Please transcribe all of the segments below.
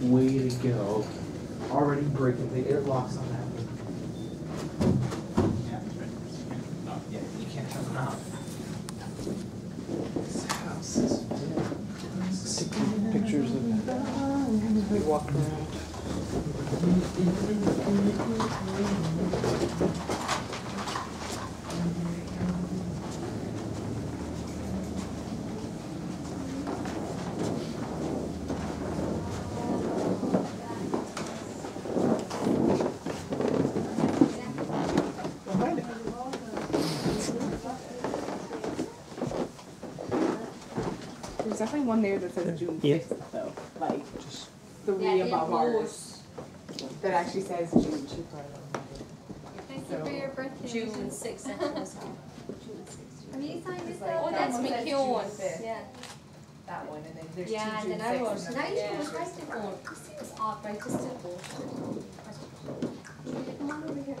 Way to go. Already breaking the airlocks on that one. Yeah, not yet. You can't have them out. This house is Taking pictures of we walked around. There's definitely one there that says June Yeah. sixth though, like Just three Yeah, above bold. ours. That actually says June. Thank you for your birthday. June sixth, that's what it's on. Have you signed this Oh, out? that's That one says McKeown. Yeah. That one, and then there's two Yeah, June and then I wrote, sixth. now and you then know, there's I did one, this seems odd, but I just did both. Come on over here.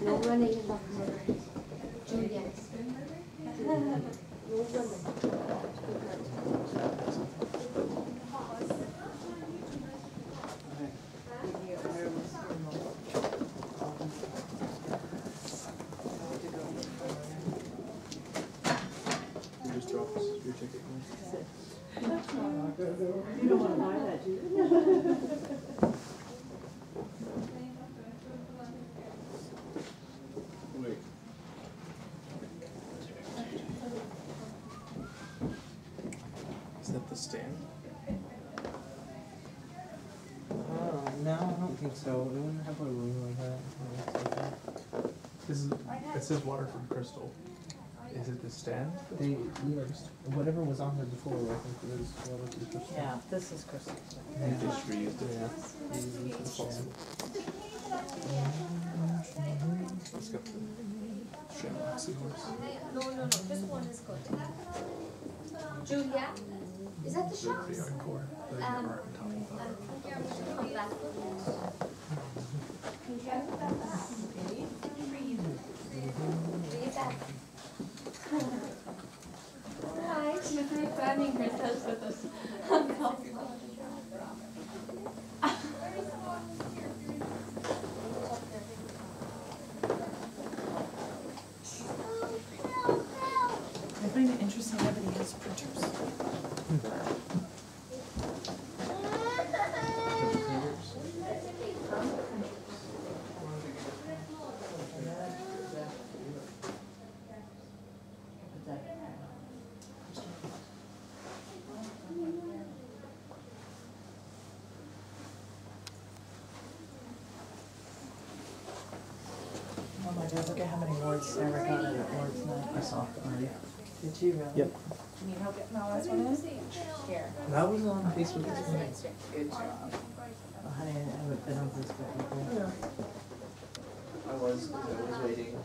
No running in the Julia. No running. you just drop us your ticket. You don't wanna buy that, do you? Wait. Is that the stand? Oh, no, I don't think so. It wouldn't have a room like that. This is, it says Waterford Crystal. Is it the stand? They, yeah, whatever was on there before, I think it was what was it, Yeah, this is Crystal. They just reused it, yeah. They reused the stand. It's got the Shamrock Seahorse. No, no, no, this one is good. Julia, is that the The the shops? encore, Um, art and top of that. here, we should come back. Read that. Hi. We're planning Christmas with us. It interesting has printers. Oh my god, look at how many words Sarah got in at I night. Saw it already. Did you really? Yep. Can you help get my last one in? Here. That was on Facebook this morning. Good job. Oh, honey, I haven't been on Facebook before. I was, I was waiting.